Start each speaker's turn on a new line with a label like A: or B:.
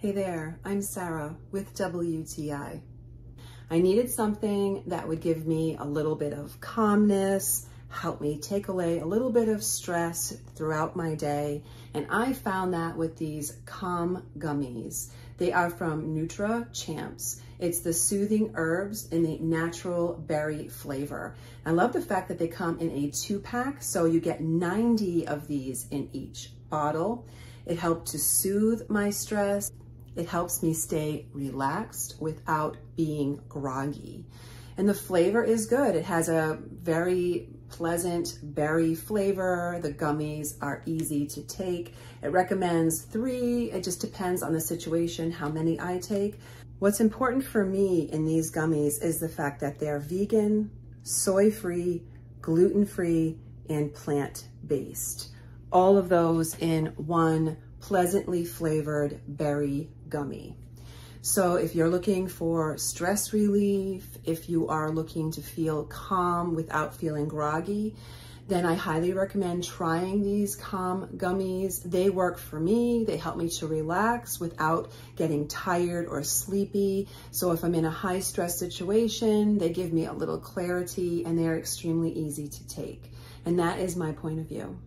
A: Hey there, I'm Sarah with WTI. I needed something that would give me a little bit of calmness, help me take away a little bit of stress throughout my day. And I found that with these Calm Gummies. They are from NutraChamps. It's the soothing herbs in the natural berry flavor. I love the fact that they come in a two pack, so you get 90 of these in each bottle. It helped to soothe my stress. It helps me stay relaxed without being groggy. And the flavor is good. It has a very pleasant berry flavor. The gummies are easy to take. It recommends three. It just depends on the situation, how many I take. What's important for me in these gummies is the fact that they're vegan, soy-free, gluten-free, and plant-based. All of those in one pleasantly flavored berry gummy. So if you're looking for stress relief, if you are looking to feel calm without feeling groggy, then I highly recommend trying these calm gummies. They work for me. They help me to relax without getting tired or sleepy. So if I'm in a high stress situation, they give me a little clarity and they're extremely easy to take. And that is my point of view.